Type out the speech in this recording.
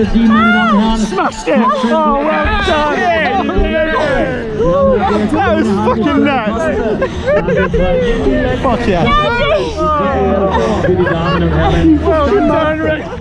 Ah, Smashed it! Oh, well done! That was fucking nuts! Fuck yeah! Well done, Rick!